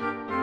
you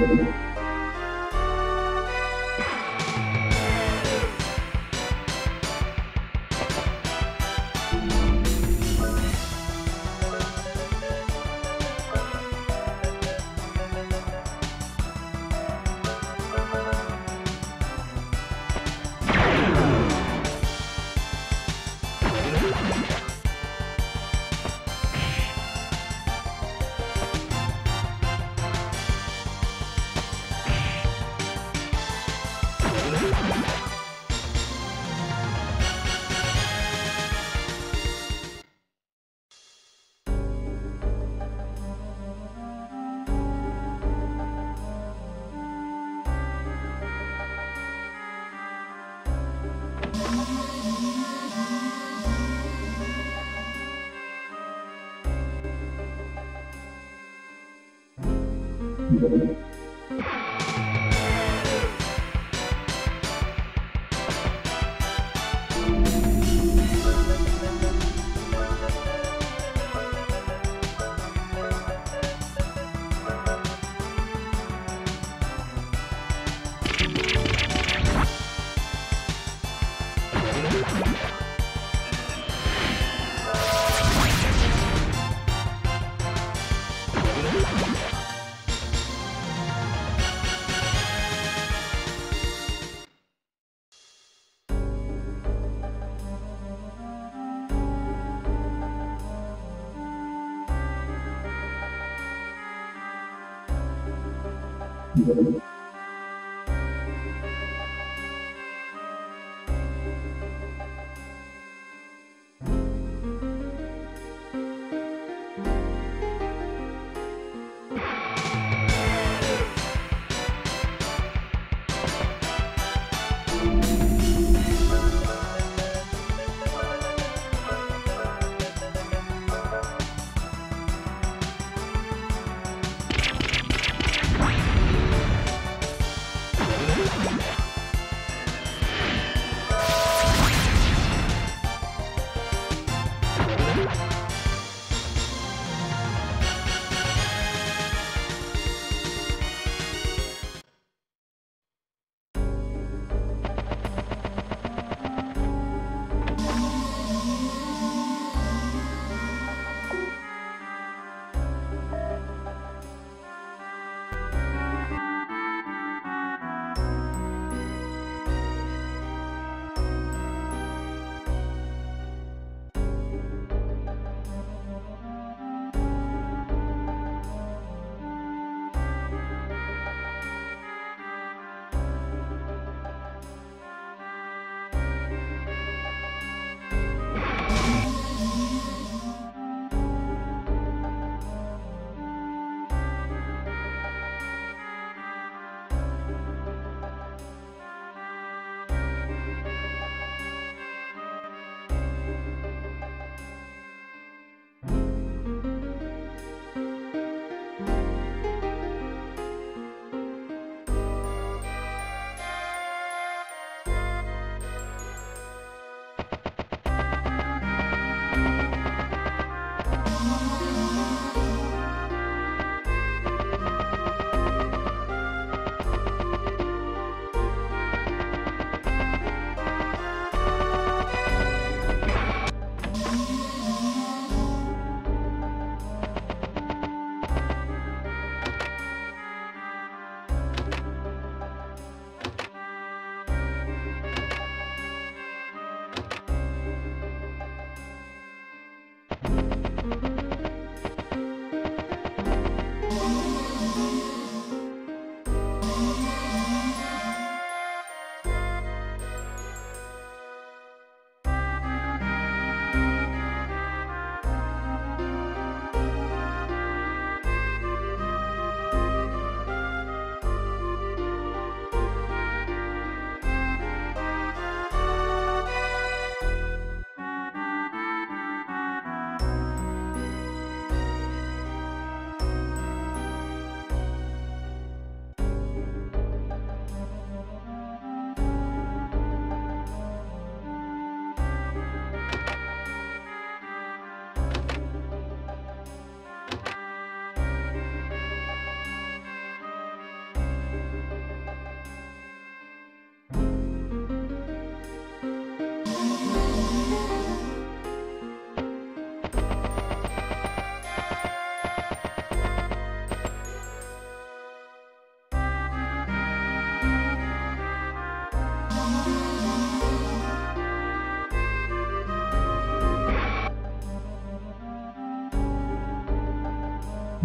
yapıyorum.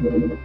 you